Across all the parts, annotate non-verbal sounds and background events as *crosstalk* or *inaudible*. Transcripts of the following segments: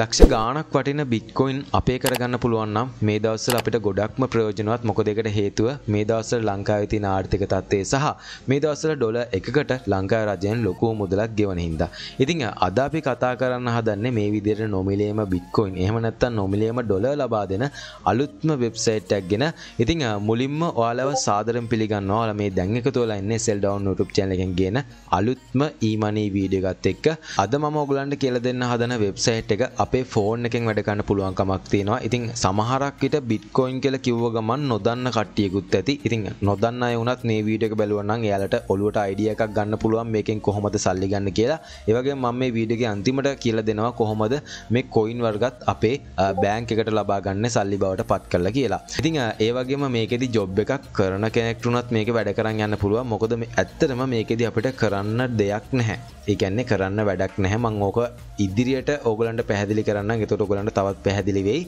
ලක්ෂ ගානක් වටින බිට්කොයින් අපේ කරගන්න පුළුවන් නම් මේ දවස්වල අපිට ගොඩක්ම ප්‍රයෝජනවත් මොකද ඒකට හේතුව මේ දවස්වල ලංකාවේ තියෙන ආර්ථික තත්ත්වය සහ මේ දවස්වල ඩොලර් එකකට ලංකාවේ රජයෙන් ලොකු මුදලක් ගෙවන හින්දා. ඉතින් අද අපි කතා කරන්න හදන්නේ මේ විදිහට නොමිලේම බිට්කොයින්. එහෙම නැත්නම් නොමිලේම ඩොලර් ලබා දෙන අලුත්ම වෙබ්සයිට් එකක් ගෙන ඉතින් මුලින්ම ඔයාලව සාදරයෙන් පිළිගන්නවා. ඔයාලා මේ දැන් එකතු වෙලා ඉන්නේ සෙල් ඩවුන් YouTube channel එකෙන් ගෙන අලුත්ම e-money වීඩියෝ එකත් එක්ක. අද මම ඔයගලන්ට කියලා දෙන්න හදන වෙබ්සයිට් එක අපේ ෆෝන් එකෙන් වැඩ කරන්න පුළුවන් කමක් තියෙනවා. ඉතින් සමහරක් විට බිට්කොයින් කියලා කිව්ව ගමන් නොදන්න කට්ටියකුත් ඇති. ඉතින් නොදන්න අය වුණත් මේ වීඩියෝ එක බැලුවා නම් එයාලට ඔළුවට අයිඩියා එකක් ගන්න පුළුවන් මේකෙන් කොහොමද සල්ලි ගන්න කියලා. ඒ වගේම මම මේ වීඩියෝ එකේ අන්තිමට කියලා දෙනවා කොහොමද මේ කොයින් වර්ගත් අපේ බෑන්ක් එකට ලබා ගන්න සල්ලි බවට පත් කරලා කියලා. ඉතින් ඒ වගේම මේකෙදි ජොබ් එකක් කරන කෙනෙක්ට උනත් මේක වැඩ කරන් යන්න පුළුවන්. මොකද මේ ඇත්තටම මේකෙදි අපිට කරන්න දෙයක් නැහැ. ඒ කියන්නේ කරන්න වැඩක් නැහැ. මම ඕක ඉදිරියට ඕගලන්ට පැහැදිලි කරන්න එතකොට ඔයගලන්ට තවත් පැහැදිලි වෙයි.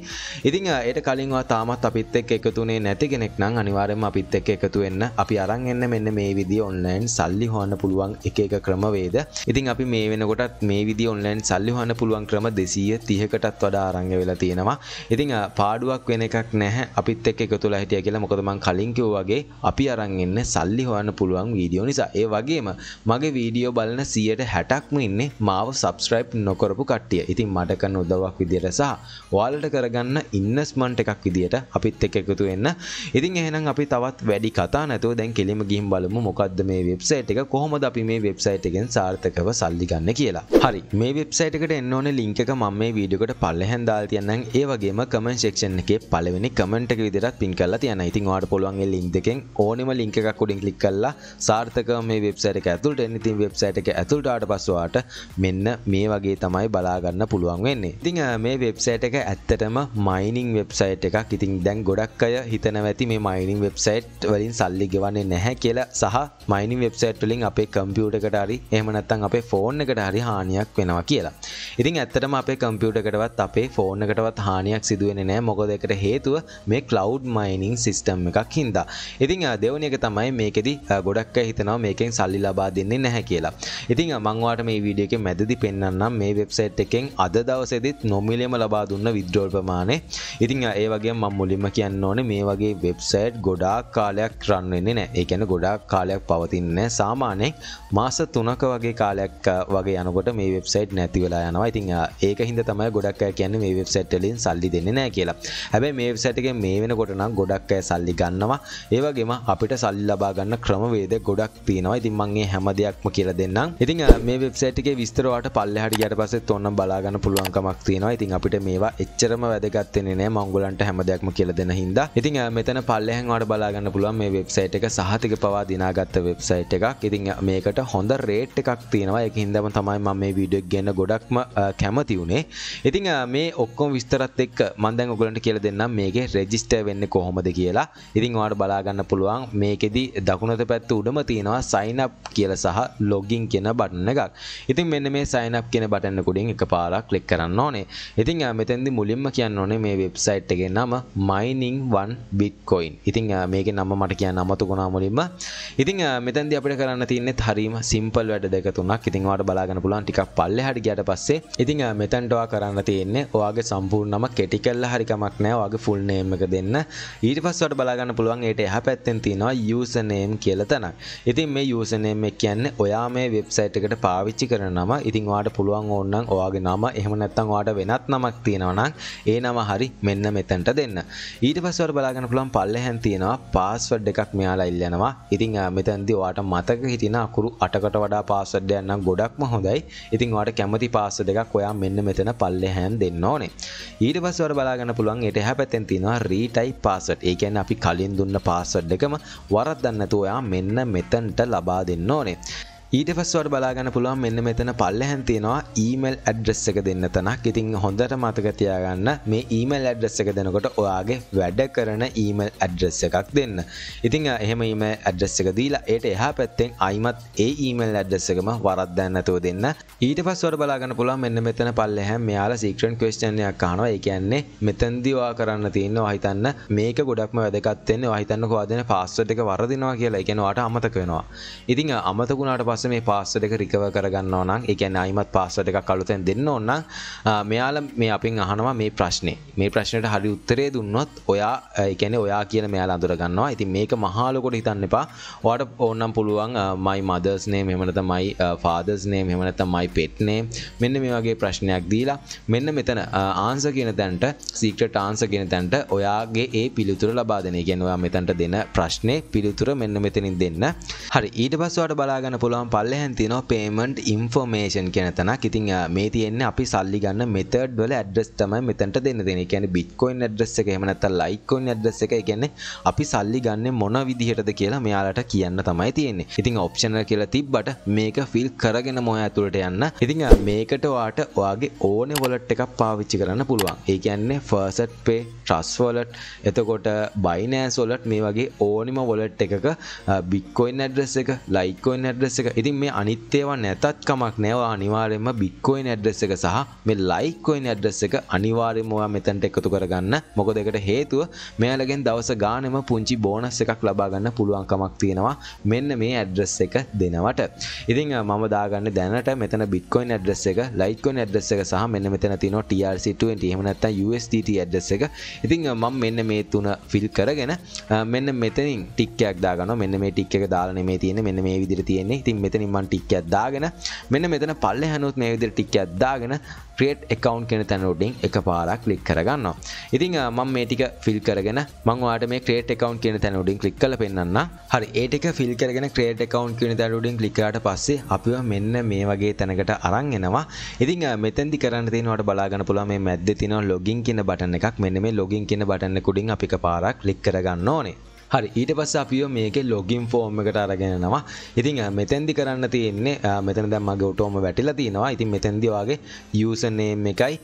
ඉතින් ඒට කලින් ඔයා තාමත් අපිත් එක්ක එකතුනේ නැති කෙනෙක් නම් අනිවාර්යයෙන්ම අපිත් එක්ක එකතු වෙන්න. අපි අරන් එන්න මෙන්න මේ විදිය ඔන්ලයින් සල්ලි හොයන්න පුළුවන් එක එක ක්‍රමවේද. ඉතින් අපි මේ වෙනකොටත් මේ විදිය ඔන්ලයින් සල්ලි හොයන්න පුළුවන් ක්‍රම 230කටත් වඩා අරන් වෙලා තියෙනවා. ඉතින් පාඩුවක් වෙන එකක් නැහැ. අපිත් එක්ක එකතුලා හිටියා කියලා මොකද මම කලින් කිව්වා වගේ අපි අරන් එන්නේ සල්ලි හොයන්න පුළුවන් වීඩියෝ නිසා. ඒ වගේම මගේ වීඩියෝ බලන 160ක්ම ඉන්නේ මාව subscribe නොකරපු කට්ටිය. ඉතින් මට කරන උදව්වක් විදියට සහ ඔයාලට කරගන්න ඉන්වෙස්ට්මන්ට් එකක් විදියට අපිත් එක්ක එකතු වෙන්න. ඉතින් එහෙනම් අපි තවත් වැඩි කතා නැතුව දැන් කෙලිම ගිහින් බලමු මොකද්ද මේ වෙබ්සයිට් එක කොහොමද අපි මේ වෙබ්සයිට් එකෙන් සාර්ථකව සල්ලි ගන්න කියලා. හරි මේ වෙබ්සයිට් එකට එන්න ඕනේ ලින්ක් එක මම මේ වීඩියෝ එකට පල්ලෙහෙන් දාලා තියන්නම්. ඒ වගේම කමෙන්ට් සෙක්ෂන් එකේ පළවෙනි කමෙන්ට් එක විදිහට පින් කරලා තියන්න. ඉතින් ඔයාලට පුළුවන් ඒ ලින්ක් එකෙන් ඕනෙම ලින්ක් එකක් උඩින් ක්ලික් කරලා සාර්ථකව මේ වෙබ්සයිට් එක ඇතුළට එන්න. ඉතින් වෙබ්සයිට් එක ඇතුළට ආවට පස්සේ ඔයාලට මෙන්න මේ වගේ තමයි බලා ගන්න පුළුවන් වෙන්නේ. ඉතින් මේ වෙබ්සයිට් එක ඇත්තටම මයිනින් වෙබ්සයිට් එකක්. ඉතින් දැන් ගොඩක් අය හිතනවා ඇති මේ මයිනින් වෙබ්සයිට් වලින් සල්ලි ගෙවන්නේ නැහැ කියලා සහ මයිනින් වෙබ්සයිට් වලින් අපේ කම්පියුටර් එකට හරි එහෙම නැත්නම් අපේ ෆෝන් එකට හරි හානියක් වෙනවා කියලා. ඉතින් ඇත්තටම අපේ කම්පියුටර් එකටවත් අපේ ෆෝන් එකටවත් හානියක් සිදු වෙන්නේ නැහැ. මොකද ඒකට හේතුව මේ ක්ලවුඩ් මයිනින් සිස්ටම් එකක් හින්දා. ඉතින් දෙවැනි එක තමයි මේකෙදි ගොඩක් අය හිතනවා මේකෙන් සල්ලි ලබා දෙන්නේ නැහැ කියලා. ඉතින් මම ඔයාලට මේ වීඩියෝ එකේ මැදදී පෙන්වන්නම් මේ වෙබ්සයිට් එකෙන් අද දවසේදීත් නොමිලේම ලබා දුන්න විත්ඩ්‍රෝල් ප්‍රමාණය. ඉතින් ඒ වගේම මම මුලින්ම කියන්න ඕනේ මේ වගේ වෙබ්සයිට් ගොඩාක් කාලයක් රන් වෙන්නේ නැහැ. ඒ කියන්නේ ගොඩාක් කාලයක් පවතින්නේ නැහැ. සාමාන්‍යයෙන් මාස 3ක වගේ කාලයක් වගේ යනකොට මේ වෙබ්සයිට් නැති වෙලා යනවා. ඉතින් ඒක හින්දා තමයි ගොඩක් අය කියන්නේ මේ වෙබ්සයිට් වලින් සල්ලි දෙන්නේ නැහැ කියලා. හැබැයි මේ වෙබ්සයිට් එකෙන් මේ වෙනකොට නම් ගොඩක් අය සල්ලි ගන්නවා. ඒ වගේම අපිට සල්ලි ලබා ගන්න ක්‍රමවේද ගොඩක් තියෙනවා. ඉතින් මම මේ හැම දෙයක්ම කියලා දෙන්නම්. ඉතින් මේ වෙබ්සයිට් එකේ විස්තර ඔයාලට පල්ලෙහාට ගියට පස්සෙත් ඕනම් බලා ගන්න පුළුවන්කමක් තියෙනවා. ඉතින් අපිට මේවා එච්චරම වැදගත් වෙන්නේ නැහැ. මම ඔයගලන්ට හැම දෙයක්ම කියලා දෙන හින්දා. ඉතින් මෙතන පල්ලෙහෙන් ඔයාලට බලා ගන්න පුළුවන් මේ වෙබ්සයිට් එක සහතික පවා දිනාගත්ත වෙබ්සයිට් එකක්. ඉතින් මේකට හොඳ රේට් එකක් තියෙනවා. ඒක හින්දාම තමයි මම මේ වීඩියෝ එක ගන්න ගොඩක්ම කැමති උනේ. ඉතින් මේ ඔක්කොම විස්තරත් එක්ක මම දැන් ඔයගලන්ට කියලා දෙන්නම් මේකේ රෙජිස්ටර් වෙන්නේ කොහොමද කියලා. ඉතින් ඔයාලට බලා ගන්න පුළුවන් මේකෙදි දකුණත පැත්ත උඩම තියෙනවා sign up කියලා සහ login කියන බටන් එකක්. ඉතින් මෙන්න මේ sign up කියන බටන් එක උඩින් එකපාරක් ක්ලික් කරන්න ඕනේ. ඉතින් මෙතෙන්දි මුලින්ම කියන්න ඕනේ මේ වෙබ්සයිට් එකේ නම mining 1 bitcoin. ඉතින් මේකේ නම මට කියන්න අමතකුණා මුලින්ම. ඉතින් මෙතෙන්දි අපිට කරන්න තියෙන්නේ හරීම සිම්පල් වැඩ දෙක තුනක්. ඉතින් ඔයාලට බලා ගන්න පුළුවන් ටිකක් පල්ලෙහාට ගියට පස්සේ ඉතින් මෙතනට ඔයා කරන්න තියෙන්නේ ඔයාගේ සම්පූර්ණ නම කෙටි කරලා හරි කමක් නැහැ. ඔයාගේ full name එක දෙන්න. ඊට පස්සේ ඔයාලට බලා ගන්න පුළුවන් ඒට එහා පැත්තෙන් තියෙනවා user name කියලා තැනක්. ඉතින් මේ user name එක කියන්නේ ඔයා මේ වෙබ්සයිට් එකට පාවිච්චි කරන නම. ඉතින් ඔයාලට පුළුවන් ඕන නම් ඔයාගේ නම එහෙම නැත්නම් ඔයාලට වෙනත් නමක් තියෙනවා නම් ඒ නම හරි මෙන්න මෙතනට දෙන්න. ඊට පස්සේ ඔයාලට බලා ගන්න පුළුවන් පල්ලෙහෙන් තියෙනවා පාස්වර්ඩ් එකක් මෙයාලා ඉල්ලනවා. ඉතින් මෙතනදී ඔයාලට මතක හිටින අකුරු 8කට වඩා පාස්වර්ඩ් එකක් නම් ගොඩක්ම හොඳයි. ඉතින් ඔයාලට කැමති පාස්වර්ඩ් එකක් ඔයා මෙන්න මෙතන පල්ලෙහෙන් දෙන්න ඕනේ. ඊට පස්සේ ඔයාලට බලා ගන්න පුළුවන් ඒට එහා පැත්තෙන් තියෙනවා රීටයිප් පාස්වර්ඩ්. ඒ කියන්නේ අපි කලින් දුන්න පාස්වර්ඩ් එකම වරද්දන්න නැතුව ඔයා මෙන්න මෙතනට ලබා දෙන්න ඕනේ. ඊට පස්සවට බලාගන්න පුළුවන් මෙන්න මෙතන පල්ලෙහැන් තියෙනවා ඊමේල් ඇඩ්‍රස් එක දෙන්න තැනක්. ඉතින් හොඳට මතක තියාගන්න මේ ඊමේල් ඇඩ්‍රස් එක දෙනකොට ඔයාගේ වැඩ කරන ඊමේල් ඇඩ්‍රස් එකක් දෙන්න. ඉතින් එහෙම ඊමේල් ඇඩ්‍රස් එක දීලා ඒට එහා පැත්තෙන් අයිමත් ඒ ඊමේල් ඇඩ්‍රස් එකම වරද්දන්න නැතුව දෙන්න. ඊට පස්සවට බලාගන්න පුළුවන් මෙන්න මෙතන පල්ලෙහැන් මෙයාලා සීක්‍රට් ක්වෙස්චන් එකක් අහනවා. ඒ කියන්නේ මෙතනදී ඔයා කරන්න තියෙන්නේ ඔයා හිතන්න මේක ගොඩක්ම වැදගත් වෙන්නේ ඔයා හිතන්නකෝ ඔයා දෙන පාස්වර්ඩ් එක වරදිනවා කියලා. ඒ කියන්නේ ඔයාට අමතක වෙනවා. ඉතින් අමතක වුණාට පස්සේ මේ පාස්වර්ඩ් එක රිකවර් කරගන්නවා නම් ඒ කියන්නේ අයිමත් පාස්වර්ඩ් එකක් අලුතෙන් දෙන්න ඕන නම් මෙයාලා මේ අපෙන් අහනවා මේ ප්‍රශ්නේ. මේ ප්‍රශ්නෙට හරි උත්තරේ දුන්නොත් ඔයා ඒ කියන්නේ ඔයා කියන මෙයාලා අඳුර ගන්නවා. ඉතින් මේක මහා ලොකුට හිතන්න එපා. ඔයාට ඕනනම් පුළුවන් my mother's name එහෙම නැත්නම් my father's name එහෙම නැත්නම් my pet name මෙන්න මේ වගේ ප්‍රශ්නයක් දීලා මෙන්න මෙතන ආන්සර් කියන තැනට secret answer කියන තැනට ඔයාගේ ඒ පිළිතුර ලබා දෙන. ඒ කියන්නේ ඔයා මෙතනට දෙන ප්‍රශ්නේ පිළිතුර මෙන්න මෙතනින් දෙන්න. හරි ඊට පස්සේ ඔයාලට බලා ගන්න පුළුවන් පල්ලෙහෙන් තියෙනවා payment information කියන තැනක්. ඉතින් මේ තියෙන්නේ අපි සල්ලි ගන්න method වල address තමයි මෙතනට දෙන්න දෙන්නේ. ඒ කියන්නේ bitcoin address එක එහෙම නැත්නම් litecoin address එක. ඒ කියන්නේ අපි සල්ලි ගන්න මොන විදිහටද කියලා මෙයාලට කියන්න තමයි තියෙන්නේ. ඉතින් optional කියලා තිබ්බට මේක fill කරගෙන මොය ඇතුළට යන්න. ඉතින් මේකට ඔයාට ඔයාගේ ඕනේ wallet එකක් පාවිච්චි කරන්න පුළුවන්. ඒ කියන්නේ First Pay, Trust Wallet, එතකොට Binance Wallet මේ වගේ ඕනිම wallet එකක bitcoin address එක, litecoin address එක. ඉතින් මේ අනිත් ඒවා නැතත් කමක් නෑ. ඔයා අනිවාර්යයෙන්ම bitcoin address එක සහ මේ litecoin address එක අනිවාර්යයෙන්ම ඔයා මෙතනට එකතු කරගන්න. මොකද ඒකට හේතුව මෙයාලගෙන් දවස ගානෙම පුංචි බෝනස් එකක් ලබා ගන්න පුළුවන්කමක් තියෙනවා. මෙන්න මේ address එක දෙනවට. ඉතින් මම දාගන්න දැනට මෙතන bitcoin address එක, litecoin address එක සහ මෙන්න මෙතන තියෙනවා TRC20 එහෙම නැත්නම් USDT address එක. ඉතින් මම මෙන්න මේ තුන fill කරගෙන මෙන්න මෙතනින් ටික් එකක් දාගන්නවා. මෙන්න මේ ටික් එක දාලා නෙමෙයි තියෙන්නේ. මෙන්න මේ විදිහට තියෙන්නේ. ඉතින් මෙතනින් මම ටික් එකක් දාගෙන මෙන්න මෙතන පල්ලෙහානොත් මේ විදිහට ටික් එකක් දාගෙන create account කියන තැන උඩින් එකපාරක් ක්ලික් කරගන්නවා. ඉතින් මම මේ ටික fill කරගෙන මම ඔයාලට මේ create account කියන තැන උඩින් ක්ලික් කරලා පෙන්නන්න. හරි ඒ ටික fill කරගෙන create account කියන තැන උඩින් ක්ලික් කරාට පස්සේ අපිව මෙන්න මේ වගේ තැනකට අරන් එනවා. ඉතින් මෙතෙන්දි කරන්න තියෙන ඔයාලට බලා ගන්න පුළුවන් මේ මැද්දේ තියෙන login කියන බටන් එකක්. මෙන්න මේ login කියන බටන් එක උඩින් අපි එකපාරක් ක්ලික් කරගන්න ඕනේ. හරි ඊට පස්සේ අපිව මේකේ ලොගින් ෆෝම් එකට අරගෙන යනවා. ඉතින් මෙතෙන්දි කරන්න තියෙන්නේ මෙතන දැන් මගේ ඔටෝම වැටිලා තිනවා. ඉතින් මෙතෙන්දි ඔයාගේ යූසර් නේම් එකයි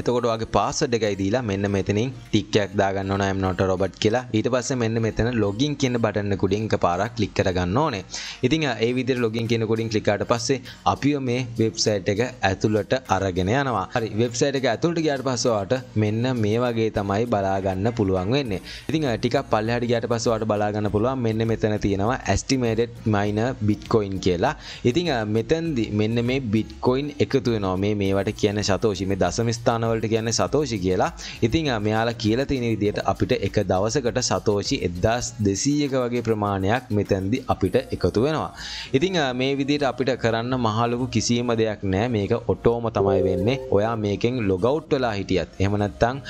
එතකොට ඔයාගේ පාස්වර්ඩ් එකයි දීලා මෙන්න මෙතනින් ටික් එකක් දාගන්න ඕන I'm not a robot කියලා. ඊට පස්සේ මෙන්න මෙතන ලොගින් කියන බටන් එක උඩින් එකපාරක් ක්ලික් කරගන්න ඕනේ. ඉතින් ඒ විදිහට ලොගින් කියන උඩින් ක්ලික් කරාට පස්සේ අපිව මේ වෙබ්සයිට් එක ඇතුළට අරගෙන යනවා. හරි වෙබ්සයිට් එක ඇතුළට ගියාට පස්සේ ඔයාට මෙන්න මේ වගේ තමයි බලා ගන්න පුළුවන් වෙන්නේ. ඉතින් ටිකක් පල්ලෙහාට ගියාට පස්සේ ඔයාලට බලා ගන්න පුළුවන් මෙන්න මෙතන තියෙනවා estimated miner bitcoin කියලා. ඉතින් මෙතනදි මෙන්න මේ bitcoin එකතු වෙනවා. මේ මේවට කියන්නේ සතෝෂි. මේ දශම ස්ථාන වලට කියන්නේ සතෝෂි කියලා. ඉතින් මෙයාලා කියලා තියෙන විදිහට අපිට එක දවසකට සතෝෂි 1200ක වගේ ප්‍රමාණයක් මෙතනදි අපිට එකතු වෙනවා. ඉතින් මේ විදිහට අපිට කරන්න මහ ලොකු කිසිම දෙයක් නැහැ. මේක ඔටෝම තමයි වෙන්නේ. ඔයා මේකෙන් log out වෙලා හිටියත් එහෙම නැත්නම්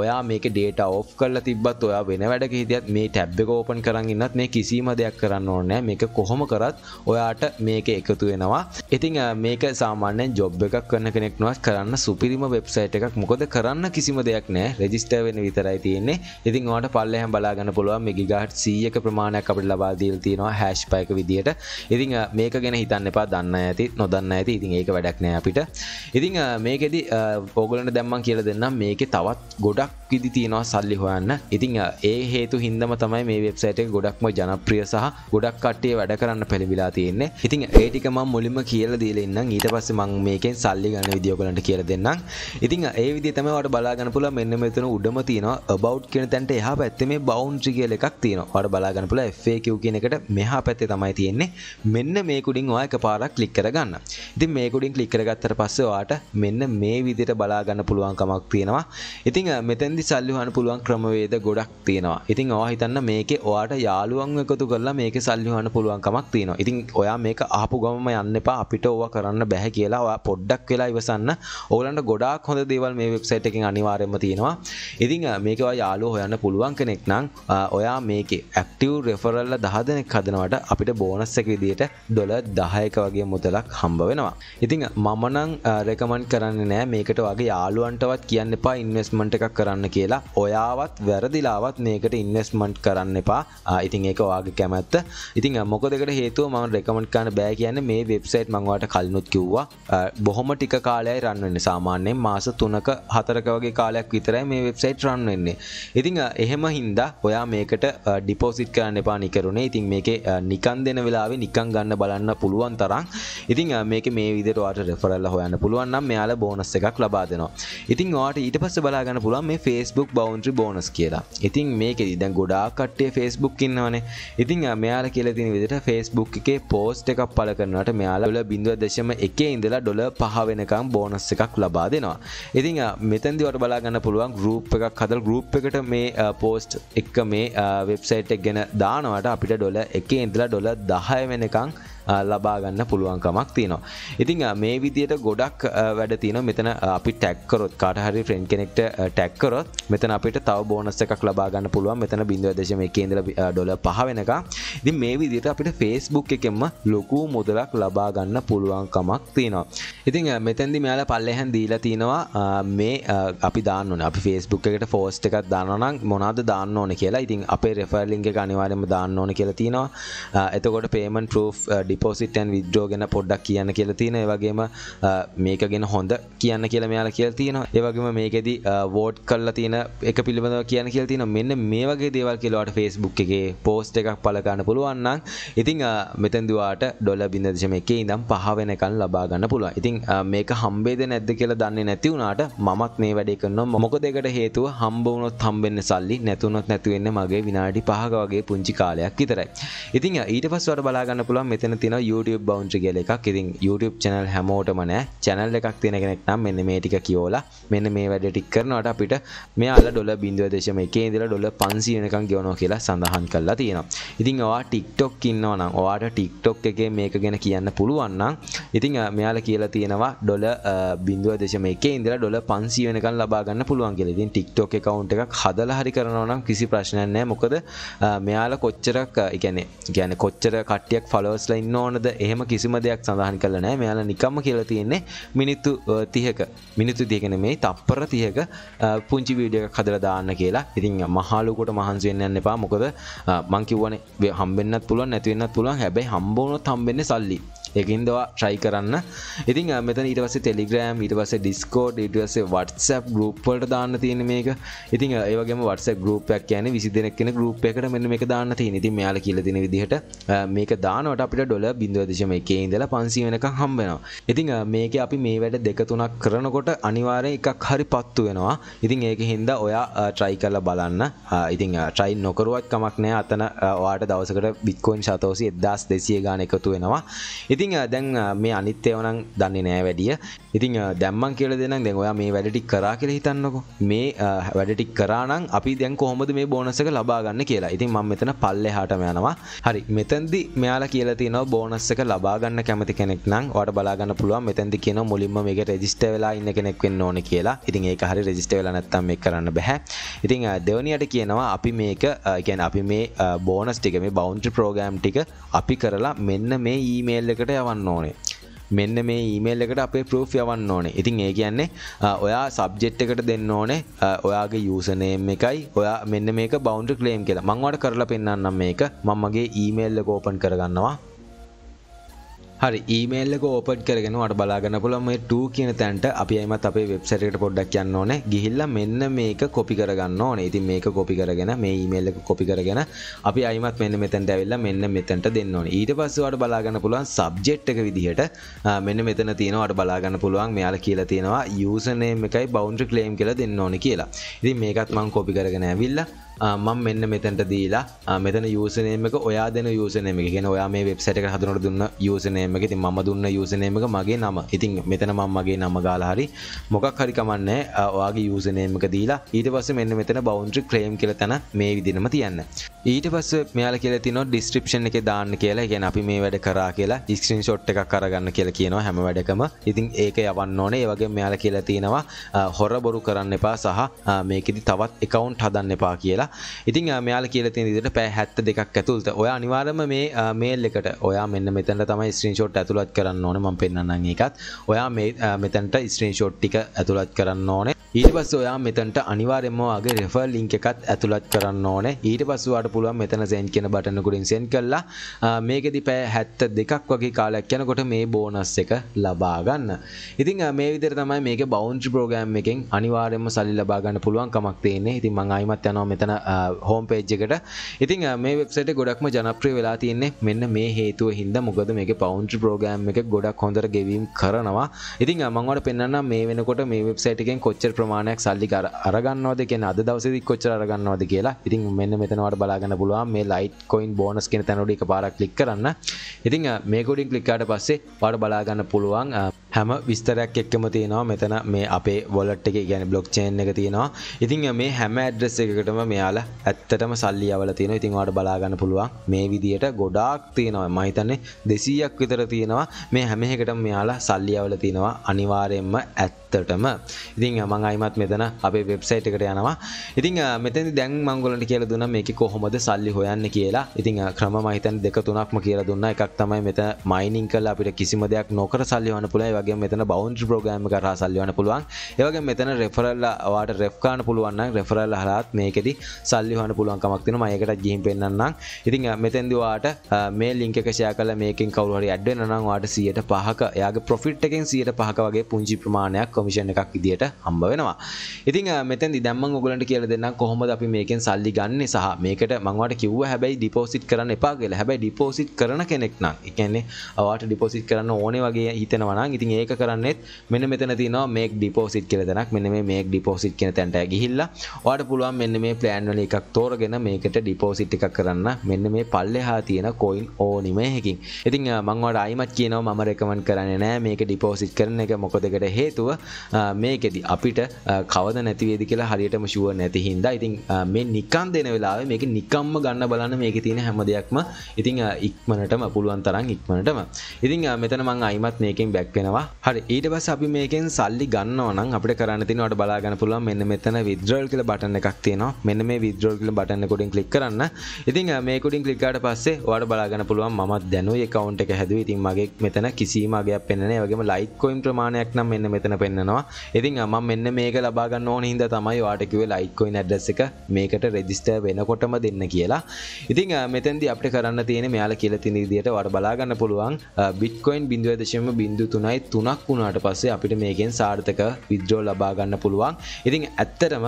ඔයා මේකේ data off කරලා තිබ්බත් ඔයා වෙන වැඩක හිටියත් මේ tab එක ඕපන් කරන් ඉන්නත් මේ කිසිම දෙයක් කරන්න ඕනේ මේක කොහොම කරත් ඔයාට මේක එකතු වෙනවා. ඉතින් මේක සාමාන්‍යයෙන් ජොබ් එකක් කරන කෙනෙක්නවත් කරන්න සුපිරිම වෙබ්සයිට් එකක්. මොකද කරන්න කිසිම දෙයක් නැහැ. රෙජිස්ටර් වෙන්න විතරයි තියෙන්නේ. ඉතින් ඔයාලට පල්ලෙහාම බලා ගන්න පුළුවන් මේ ගිගාහට් 100ක ප්‍රමාණයක් අපිට ලබා දීලා තියෙනවා හැෂ් පයක විදියට. ඉතින් මේක ගැන හිතන්න එපා. දන්න ඇති, නොදන්න ඇති. ඉතින් ඒක වැඩක් නෑ අපිට. ඉතින් මේකෙදි ඕගොල්ලන්ට දැන් මම කියලා දෙන්නම් මේකේ තවත් ගොඩක් විදි තියෙනවා සල්ලි හොයන්න. ඉතින් ඒ හේතු හින්දම තමයි මේ වෙබ්සයිට් එක ගොඩක්ම ජනප්‍රිය සහ ගොඩක් කට්ටිය වැඩ කරන්න පෙළඹිලා තියෙන්නේ. ඉතින් ඒ ටික මම මුලින්ම කියලා දීලා ඉන්නම්. ඊට පස්සේ මම මේකෙන් සල්ලි ගන්න විදිය ඔයගලන්ට කියලා දෙන්නම්. ඉතින් ඒ විදිය තමයි ඔයාලට බලා ගන්න පුළුවන්. මෙන්න මෙතන උඩම තියෙනවා about කියන තැනට එහා පැත්තේ මේ boundary කියලා එකක් තියෙනවා. ඔයාලට බලා ගන්න පුළුවන් FAQ කියන එකට මෙහා පැත්තේ තමයි තියෙන්නේ. මෙන්න මේ කුඩින් ඔයා එකපාරක් ක්ලික් කරගන්න. ඉතින් මේ කුඩින් ක්ලික් කරගත්තට පස්සේ ඔයාට මෙන්න මේ විදිහට බලා ගන්න පුළුවන් කමක් තියෙනවා. ඉතින් මෙතෙන්දි සල්ලි හොයන්න පුළුවන් ක්‍රමවේද ගොඩක් තියෙනවා. ඉතින් ඔයා හිතන්න මේකේ ඔයාට යාළුවන් එකතු කරලා මේකේ සල්ලි හොයන්න පුළුවන් කමක් තියෙනවා. ඉතින් ඔයා මේක අහපු ගමම යන්න එපා අපිට ඕවා කරන්න බෑ කියලා ඔයා පොඩ්ඩක් වෙලා ඉවසන්න. ඕගලන්ට ගොඩාක් හොඳ දේවල් මේ වෙබ්සයිට් එකෙන් අනිවාර්යයෙන්ම තියෙනවා. ඉතින් මේක ඔයා යාළුවෝ හොයන්න පුළුවන් කෙනෙක් නම් ඔයා මේකේ ඇක්ටිව් රෙෆරල් 10 දෙනෙක් හදනවට අපිට බෝනස් එක විදියට ඩොලර් 10ක වගේ මුදලක් හම්බ වෙනවා. ඉතින් මම නම් රෙකමන්ඩ් කරන්නේ නෑ මේකට වගේ යාළුවන්ටවත් කියන්න එපා ඉන්වෙස්ට්මන්ට් එකක් කරන්න කියලා. ඔයාවත් වැරදිලාවත් මේකට ඉන්වෙස්ට්මන්ට් කරන්න එපා. ඉතින් ඒක ඔයාගේ කැමැත්ත. ඉතින් මොකද ඒකට හේතුව මම රෙකමන්ඩ් කරන්න බෑ කියන්නේ මේ වෙබ්සයිට් මම ඔයාලට කලිනුත් කිව්වා. බොහොම ටික කාලයයි රන් වෙන්නේ. සාමාන්‍යයෙන් මාස 3ක 4ක වගේ කාලයක් විතරයි මේ වෙබ්සයිට් රන් වෙන්නේ. ඉතින් එහෙම හින්දා ඔයා මේකට ඩිපොසිට් කරන්න එපා නිකරුණේ. ඉතින් මේකේ නිකන් දෙන වෙලාවේ නිකන් ගන්න බලන්න පුළුවන් තරම්. ඉතින් මේක මේ විදිහට ඔයාලට රෙෆරල් හොයන්න පුළුවන් නම් මෙයාලා බෝනස් එකක් ලබා දෙනවා. ඉතින් ඔයාලට ඊට පස්සේ බලා ගන්න පුළුවන් මේ Facebook boundary bonus කියලා. ඉතින් මේකෙදි දැන් ගොඩාක් කට්ටිය ෆේස්බුක් ඉන්නවනේ ඉතින් මෙයාල කියල තින විදිට ෆේස්බුක් එකේ පෝස්ට් එකක් පල කරනට මෙයාලල බිඳුව දශම එකේ ඉඳලා ඩොල පහ වෙනකම් බෝනස් එකක් ලබා දෙනවා ඉතින් මෙතැන්දිවට බලාගන්න පුළුවන් ගරුප් එකක් හදල් ගරුප් එකට මේ පෝස්ට් එක්ක මේ වෙබ්සයිට් එක් ගැන දානවට අපිට ඩොල එකේ ඉඳලා ඩොල දහය වෙනකං *laughs* ලබාගන්න පුළුවන්කමක් තියෙනවා. ඉතිං මේ විදියට ගොඩක් වැඩ තියෙන මෙතන අපි ටැක්කරොත් කාටහරි ෆ්‍රෙන්් කෙනෙක්ට ටැක්කරොත් මෙතන අපිට තව බෝනස් එකක් ලබාගන්න පුළුවන්. මෙතන බිඳුව දශම එකේන්දල ඩොල පහ වෙනක ඉති මේ විදියට අපිට ෆේස්බුක් එකෙන්ම ලොකු මුදලක් ලබාගන්න පුළුවන්කමක් තියෙනවා. ඉතිං මෙතැදි මෙයාල පල්ලෙහැන් දීලා තියෙනවා මේ අපි දාන්න අපි ෆේස්බුක් එකට ෆෝස්ට එකක් දානනම් මොනාද දාන්න ඕන කියලා. ඉතින් අපේ රෙෆර්ලිංග අනිවාරම දාන්න ඕන කියලා තියෙනවා එතකොට පේමන් ප්‍රෝ් ඩිපෝසිටන් විද්‍රෝ ගැන පොඩ්ඩක් කියන්න කියල තියෙන වගේම මේක ගෙන හොඳ කියන්න කියල මෙයාල කියල් තියෙන ඒවගේම මේකෙද වෝඩ් කල්ල තියෙන එක පිළිබඳව කියන කියල තියෙන මෙන්න මේ වගේ දේවල් කියලවට ෆෙස්බුක් එකේ පෝස්ට එකක් පලගන්න පුළුවන්න්න ඉතිං මෙතැන්දවාට ඩොල බිඳදශම එකේ ඉදම් පහවෙනකන් ලබාගන්න පුළුව ඉතිං මේක හම්බේද නැද්ද කියලා දන්නේ නැති වුණට මත් මේ වැඩේ කරන්න මොක දෙකට හේතුව හම්බවුණොත් හම්බෙන්න්න සල්ලි නැතුනොත් නැතිවෙන්න මගේ විනාඩි පහක වගේ පුංචි කාලයක් විතරයි. ඉතිං ඊට පස්වට බලාගන්න පුළුවන් මෙතන තින YouTube බෞන්්‍රි කියල එකක්. ඉතින් YouTube චැනල් හැමෝටම නෑ. චැනල් එකක් තියෙන කෙනෙක් නම් මෙන්න මේ ටික කියෝලා මෙන්න මේ වැඩ ටික් කරනට අපිට මෙයාල ඩොල බින්දුව දේශම එකේ ඉදිල ඩොල පන්සියනකම් ගෙවනෝ කියලා සඳහන් කරලා තියෙනවා. ඉතින් ඔවා ටික්ටොක් ඉන්නවනම් ඔවාට ටික්ටොක් එකේ මේක ගැන කියන්න පුළුවන්නම් ඉතින් මෙයාල කියලා තියෙනවා ඩොල බින්දුව දේශම එකේ ඉදිල ඩොල පන්සි වෙනකන් ලබාගන්න පුළුවන් කියලා. ඉතින් ටික්ටොක් එකකවුන්් එකක් හදලා හරි කරනවනම් කිසි ප්‍රශ්නයක් නෑ. මොකද මෙයාල කොච්චරක් ඉගැන ගැන කොච්චර කට්ටියක් ෆලෝස්ලා ඉන්න ඕනද එහෙම කිසිම දෙයක් සඳහන් කළ නෑ මෙයාල නිකම්ම කියලා තියෙන්නේ මිනිත්තු තිහක. මිනිත්තු තියකෙන මේ තප්පර තියක පුංචි වීඩිය කදර දාන්න කියලා. ඉතින් මහලුකොට මහන්සුවෙන් යන්න එපා. මොකද මංකිවන හම්බෙන්න්නත් පුළුවන් නැතිවෙන්නත් පුළුවන්. හැබැයි හම්බෝනොත් හම්බෙන්න සල්ලි. එකින්දවා ට්‍රයි කරන්න. ඉතින් මෙතන ඊටවස ටෙලිග්‍රෑම් ඊටවස ඩිස්කෝඩ් ඉටවස වටසප් ගරුප්පලට දාන්න තියෙන මේක. ඉතින් ඒවගේ වටස ගරුපයක් කියන විසි දෙනෙක්න ගරුප් එකට මෙන්න මේ දාන්න තියෙන. ඉතින් මෙයාල කියල දෙන විදිහට මේක දානට අපිට ඩොල බිඳුව දශම එකේ ඉඳලා පන්සි වෙනක හම්බෙනවා ඉතින් මේක අපි මේ වැඩ දෙක තුනක් කරනකොට අනිවාරය එකක් හරි පත්තු වෙනවා. ඉතින් ඒක හින්ද ඔයා ට්‍රයි කරලා බලන්න. ඉතින් ට්‍රයි නොකරුවත් කමක් නෑ අතන වාට දවසකට බික්කොයින් ශතෝසි එදදාස් දෙසිය ගාන එකතු වෙනවා. ඉතින් ඉතින් දැන් මේ අනිත්‍යවනං දන්නේ නෑ වැඩිය. ඉතින් දැම්මන් කියල දෙනම් දැන් ඔයා මේ වැඩටික් කරා කියල හිතන්නකො. මේ වැඩටික් කරානං අපි දැන් කොහොමද මේ බෝනසක ලබාගන්න කියලා. ඉතින් මම මෙතන පල්ලෙ හටම යනවා. හරි මෙතැන්දි මෙයාලා කියල තියන බෝනස්සක ලබාගන්න කැමති කෙනෙක් නම් වට බලාගන්න පුළුවන්. මෙතැදි කියන මුලින්ම මේක රෙජිස්ට වෙලා ඉන්න කෙනෙක් වෙන්න ඕන කියලා. ඉතින් ඒ හරි රෙජිස්ට වෙලා නැත්තම් මේ කරන්න බැහැ ඉතින් දෙවනියට කියනවා අපි මේක ගැන අපි මේ බෝනස් ටික මේ බෞන්ට්‍රි ප්‍රෝගෑම් ටික අපි කරලා මෙන්න මේ ඊමේල් එකට යවන්න ඕනේ. මෙන්න මේ ඊමේල් එකට අපේ ප්‍රෝෆ් යවන්න ඕනේ. ඉතින් ඒ කියන්නේ ඔයා සබ්ජෙට් එකට දෙන්න ඕනේ. ඔයාගේ යූසනේම් එකයි. ඔයා මෙන්න මේක බෞන්ඩරි ක්ලේම් කියලා. මංවට කරලා පෙන්න්නම් මේක. මංමගේ ඊමේල් එක ඕපන් කරගන්නවා. හරි ඊමේල් එක ඕපන් කරගෙන වට බලාගන්න පුළුවන් මේ 2 කියන තැනට අපි අයිමත් අපේ වෙබ්සයිට් එකට පොඩ්ඩක් යන්න ඕනේ. ගිහිල්ලා මෙන්න මේක කොපි කරගන්න ඕනේ. ඉතින් මේක කොපි කරගෙන මේ ඊමේල් එක කොපි කරගෙන අපි අයිමත් මෙන්න මෙතනට ඇවිල්ලා මෙන්න මෙතනට දෙන්න ඕනේ. ඊට පස්සේ වට බලාගන්න පුළුවන් සබ්ජෙක්ට් එක විදිහට මෙන්න මෙතන තියෙනවා වට බලාගන්න පුළුවන් මෙයාලා කියලා තියෙනවා යූසර් නේම් එකයි බවුන්ඩරි ක්ලේම් කියලා දෙන්න ඕනේ කියලා. ඉතින් මේකත් මම කොපි කරගෙන ඇවිල්ලා මම මෙන්න මෙතැන්ට දීලා මෙතන යසනේමක ඔයා දෙන යසනම ගෙන ඔයා මේ වෙබ්සට එක හදනට දුන්න යසනේමක ති ම දුන්න යසනේමක මගේ නම. ඉතින් මෙතන මම මගේ නම ගාලහරි මොකක් හරි කමන්න ඔයාගේ යසනේමක දීලා ඊට පස්ස මෙන්න මෙතන බෞන්ඩ්‍රි ක්‍රේම් කියල තැන මේ විදිනම තියන්න. ඊට පස්ස මෙයාල කියල තින ඩිස්ක්‍රපෂන් එක දාන්න කියලා. ගැන අපි මේ වැඩ කරා කියලා ඩිස්ක්‍රීන් ෂොට් එකක් කරගන්න කියලා කියනවා හැම වැඩකම. ඉතින් ඒක යවන්න ඕනේ. ඒවගේ මෙයාල කියලා තියෙනවා හොර බොරු කරන්න එපා සහ මේකෙදි තවත් එකවුන්් හදන්න එපා කියලා. කියලා ඉතින් මෙයාල කියල තින දිට පෑ හැත්ත දෙකක් ඇතුළත. ඔය අනිවාරම මේ මේල් එකට ඔයා මෙන්න මෙතැට තමයි ස්ත්‍රීන්ෂෝට් ඇතුළත් කරන්න ඕන. ම පෙන්න්න එකත් ඔයා මේ මෙතැන්ට ස්ත්‍රීන්ෂෝට් ටික ඇතුළත් කරන්න ඕනේ. ඊට පස්ස ඔයා මෙතැන්ට අනිවාරෙන්ම වගේ රෙෆර් ලිංක එකත් ඇතුළත් කරන්න ඕන. ඊට පස්සුවට පුළුවන් මෙතන සැන් කියෙන බටනකුරින් සෙන් කරලා මේකෙදි පෑ හැත්ත දෙකක් වගේ කාලයක් යනකොට මේ බෝනස් එක ලබාගන්න ඉතින් මේ විදර තමයි මේක බෞන්ජ් ප්‍රෝගෑම් එකෙන් අනිවාරෙන්ම සල්ලි ලබාගන්න පුළුවන් කමක් තියන්නේ. ඉතින් මං අයිමත් යනවා මෙතන හෝම් පේජ් එකට. ඉතින් මේ වෙබ්සයිට ගොඩක්ම ජනප්‍රිය වෙලා තියන්නේ මෙන්න මේ හේතුව හින්ද. මොකද මේක පවුන්ට් ප්‍රෝගෑම් එක ගොඩක් හොඳර ගෙවීම් කරනවා. ඉතින් මංවට පෙන්න්න මේ වෙනකොට මේ වෙබ්සයිටකෙන් කොච්චර ප්‍රමාණයක් සල්ලි අරගන්නවද කියන අද දවසේදී කොච්චර අරගන්නවද කියලා. ඉතින් මෙන්න මෙතන ඔයාලට බලා ගන්න පුළුවන් මේ Litecoin bonus කියන තැන උඩ එකපාරක් ක්ලික් කරන්න. ඉතින් මේක උඩින් ක්ලික් කරාට පස්සේ ඔයාලට බලා ගන්න පුළුවන් හැම විස්තරයක් එක්කම තියෙනවා මෙතන මේ අපේ වොලට් එකේ කියන්නේ බ්ලොක් චේන් එක තියෙනවා. ඉතින් මේ හැම ඇඩ්‍රස් එකකටම මෙයාලා ඇත්තටම සල්ලි යවලා තියෙනවා. ඉතින් ඔයාලට බලා ගන්න පුළුවන් මේ විදියට ගොඩාක් තියෙනවා. මම හිතන්නේ 200ක් විතර තියෙනවා. මේ හැම එකකටම මෙයාලා සල්ලි යවලා තියෙනවා. අනිවාර්යයෙන්ම ඇත්තටම. ඉතින් මම අයිමත් මෙතන අපේ වෙබ්සයිට් එකට යනවා. ඉතින් මෙතනදි දැන් මම ඔයගොල්ලන්ට කියලා දුන්නා මේකේ කොහොමද සල්ලි හොයන්නේ කියලා. ඉතින් ක්‍රම මම හිතන්නේ දෙක තුනක්ම කියලා දුන්නා. එකක් තමයි මෙතන මයිනින් කරලා අපිට කිසිම දෙයක් නොකර සල්ලි හොයන්න පුළුවන්. වගේම මෙතන බවුන්ඩරි ප්‍රෝග්‍රෑම් එක කරා සල්ලි හොයන්න පුළුවන්. ඒ වගේම මෙතන රෙෆරල් ඔයාට රෙෆ් ගන්න පුළුවන් නම් රෙෆරල් අහලාත් මේකෙදි සල්ලි හොයන්න පුළුවන් කමක් තියෙනවා. මම ඒකට ගිහින් පෙන්නන්නම්. ඉතින් මෙතෙන්දී ඔයාට මේ ලින්ක් එක ෂෙයා කරලා මේකෙන් කවුරු හරි ඇඩ් වෙන්න නම් ඔයාට 105ක එයාගේ ප්‍රොෆිට් එකෙන් 105ක වගේ පුංචි ප්‍රමාණයක් කොමිෂන් එකක් විදියට හම්බ වෙනවා. ඉතින් මෙතෙන්දී දැන් මම ඔයගලන්ට කියලා දෙන්නම් කොහොමද අපි මේකෙන් සල්ලි ගන්නෙ සහ මේකට මම ඔයාලට කිව්වා හැබැයි ඩිපොසිට් කරන්න එපා කියලා. හැබැයි ඩිපොසිට් කරන කෙනෙක් නම් ඒ කියන්නේ ඔයාට ඩිපොසිට් කරන්න ඕනේ වගේ හිතෙනවා නම් ඉතින් ඒක කරන්නෙත් මෙන්න මෙතන තියෙනවා මේක් ඩිපෝසිට් කියලා තැනක්. මෙන්න මේ මේක් ඩිපෝසිට් කියන තැනට ගිහිල්ලා ඔයාලට පුළුවන් මෙන්න මේ ප්ලෑන් වල එකක් තෝරගෙන මේකට ඩිපෝසිට් එකක් කරන්න. මෙන්න මේ පල්ලෙහා තියෙන කොයින් ඕනිම එකකින්. ඉතින් මම ඔයාලට ආයිමත් කියනවා මම රෙකමන්ඩ් කරන්නේ නැහැ මේක ඩිපෝසිට් කරන එක මොකද ඒකට හේතුව මේකෙදි අපිට කවද නැති වේද කියලා හරියටම ෂුවර් නැති හින්දා. ඉතින් මේ නිකන් දෙන වෙලාවේ මේක නිකම්ම ගන්න බලන්න මේකේ තියෙන හැම දෙයක්ම. ඉතින් ඉක්මනටම පුළුවන් තරම් ඉක්මනටම. ඉතින් මෙතන මම ආයිමත් මේකෙන් බැක් වෙනවා. හරි ඊට පස්සේ අපි මේකෙන් සල්ලි ගන්නවා නම් අපිට කරන්න තියෙන ඔයාලට බලා ගන්න පුළුවන් මෙන්න මෙතන withdrawal කියලා බටන් එකක් තියෙනවා. මෙන්න මේ withdrawal කියලා බටන් එක උඩින් ක්ලික් කරන්න. ඉතින් මේක උඩින් ක්ලික් කරාට පස්සේ ඔයාලට බලා ගන්න පුළුවන් මමත් දැනුයි account එක හැදුවේ. ඉතින් මගේ මෙතන කිසිම අගයක් පෙන්වන්නේ නැහැ. ඒ වගේම Litecoin ප්‍රමාණයක් නම් මෙන්න මෙතන පෙන්නනවා. ඉතින් මම මෙන්න මේක ලබා ගන්න ඕන හින්දා තමයි ඔයාලට කිව්වේ Litecoin address එක මේකට register වෙනකොටම දෙන්න කියලා. ඉතින් මෙතෙන්දී අපිට කරන්න තියෙන්නේ මෙයාලා කියලා තියෙන විදිහට ඔයාලට බලා ගන්න පුළුවන් Bitcoin 0.03යි 3ක් වුණාට පස්සේ අපිට මේකෙන් සාර්ථක විද්‍රෝ ලබා ගන්න පුළුවන්. ඉතින් ඇත්තටම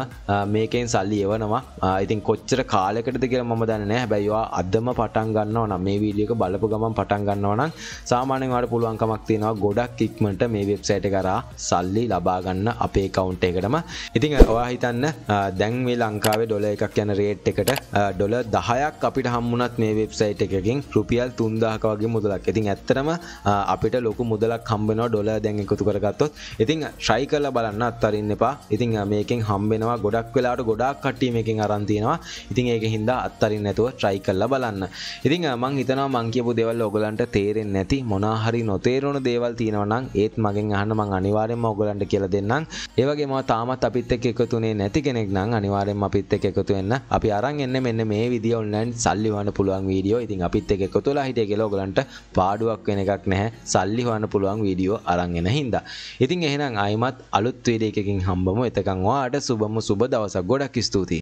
මේකෙන් සල්ලි එවනවා. ඉතින් කොච්චර කාලෙකටද කියලා මම දන්නේ නැහැ. හැබැයි ඔයා අදම පටන් ගන්නවා නම් මේ වීඩියෝ එක බලපු ගමන් පටන් ගන්නවා නම් සාමාන්‍යයෙන් ඔයාලට පුළුවන්කමක් තියෙනවා ගොඩක් ඉක්මනට මේ වෙබ්සයිට් එක කරා සල්ලි ලබා ගන්න අපේ account එකකටම ඉතින් ඔයා හිතන්න දැන් මේ ලංකාවේ ඩොලර් එකක් යන රේට් එකට ඩොලර් 10ක් අපිට හම්බුණත් මේ වෙබ්සයිට් එකකින් රුපියල් 3000ක වගේ මුදලක්. ඉතින් ඇත්තටම අපිට ලොකු මුදලක් හම්බ වෙනවා ඩොලර් දැන් එකතු කරගත්තොත්. ඉතින් try කරලා බලන්න අත්තරින්න එපා. ඉතින් මේකෙන් හම්බෙනවා ගොඩක් වෙලාවට ගොඩාක් කට්ටිය මේකෙන් අරන් තියෙනවා. ඉතින් ඒකෙන් හින්දා අත්තරින්න නැතුව try කරලා බලන්න. ඉතින් මං හිතනවා මං කියපු දේවල් ඔයගලන්ට තේරෙන්නේ නැති මොනවා හරි නොතේරුණු දේවල් තියෙනවා නම් ඒත් මගෙන් අහන්න මං අනිවාර්යෙන්ම ඔයගලන්ට කියලා දෙන්නම්. ඒ වගේම තාමත් අපිත් එක්ක එකතුනේ නැති කෙනෙක් නම් අනිවාර්යෙන්ම අපිත් එක්ක එකතු වෙන්න. අපි අරන් එන්නේ මෙන්න මේ විදිය ඔන්ලයින් සල්ලි හොයන්න පුළුවන් වීඩියෝ. ඉතින් අපිත් එක්ක එකතු වෙලා හිටිය කියලා ඔයගලන්ට පාඩුවක් වෙන එකක් නැහැ. සල්ලි හොයන්න පුළුවන් වීඩියෝ අරන් එන හින්දා. ඉතින් එහෙනම් ආයිමත් අලුත් වීඩියෝ එකකින් හම්බමු. එතකන් ඔයාට සුබම සුබ දවසක්. ගොඩක් ස්තුතියි.